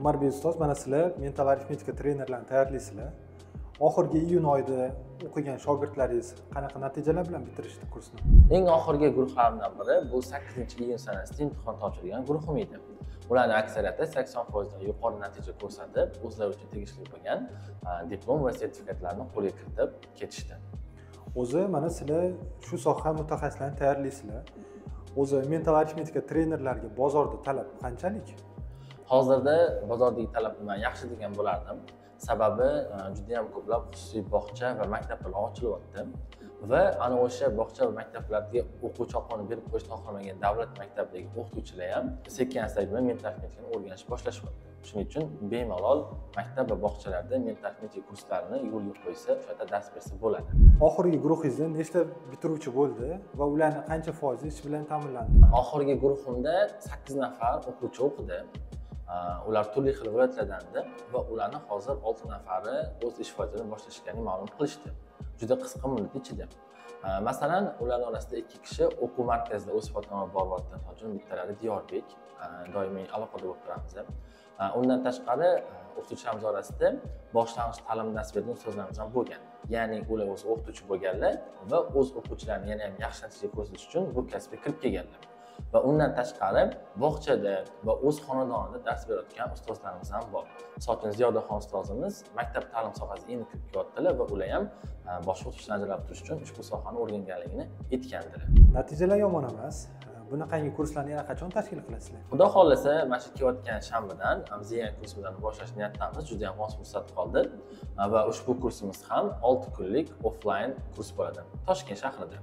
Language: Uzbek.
umarbek ustoz mana sizlar mental arifmetika trenerlarini tayyorlaysizlar. Oxirgi iyun oyida o'qigan shogirdlaringiz qanaqa natijalar bilan bitirishdi kursni? Eng oxirgi guruhlarimdan biri bu sakkizinchi iyun sanasida imtihon topshirgan guruhim edi. Ularni aksariyati sakson foizdan yuqori natija ko'rsatib o'zlari uchun tegishli bo'lgan diplom va sertifikatlarni qo'lga kiritib ketishdi. O'zi mana sizlar shu soha mutaxassislarini tayyorlaysizlar. O'zi mental arifmetika trenerlariga bozorda talab qanchalik hozirda bozordagi talab man yaxshi degan bo'lardim. Sababi juda yam ko'plab xususiy bog'cha va maktablar ochilyapti va ana o'sha bog'cha va maktablarga o'quvchi oqimini berib qo'yishni xohlamagan davlat maktabidagi o'qituvchilar ham sekin asta bilan mental arifmetikani o'rganishni boshlashmoqda. Shuning uchun bemalol maktab va bog'chalarda mental arifmetika kurslarini yo'lga qo'ysa o'sha yerda dars bersa bo'ladi. Oxirgi guruhingizda nechta bitiruvchi bo'ldi va ularni qancha foizi ish bilan ta'minlandi? Oxirgi guruhimda sakkiz nafar o'quvchi o'qidi Э, ular turli xil viloyatlardan edi va ularni hozir olti nafari o'z ish faoliyatini boshlashganini ma'lum qilishdi. Juda qisqa muddat ichida э, masalan ularni orasida ikki kishi o'quv markazida o'z faoliyatini olib boryapti misol uchun bittalari diyorbek э, doimiy aloqada bo'lib turamiz. Undan tashqari o'qituvchilarimiz orasida boshlang'ich ta'lim dasturida ustozlarimiz ham bo'lgan. Ya'ni ular o'zi o'qituvchi bo'lganlar va o'z o'quvchilarini yana ham yaxshi natija ko'rsatish uchun bu kasbga kirib kelganlar. Va undan tashqari bog'chada va o'z xonadonida dars berayotgan ustozlarimiz ham bor. Misol ziyodaxon ustozimiz maktab ta'lim sohasiga endi kirib kelyaptilar va ular ham boshqa o'qituvchilarni ajralib turish uchun ushbu sohani o'rganganligini aytgandilar. Natijalar yomon emas. Bunaqangi kurslarni yana qachon tashkil qilasizlar? Xudo xohlasa mana shu kelayotgan shanbadan biz yangi kursimizni boshlash niyatidamiz juda yam oz fursat qoldi. Va ushbu kursimiz ham olti kunlik offlayn kurs bo'ladi. Toshkent shahrida